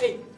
Hey,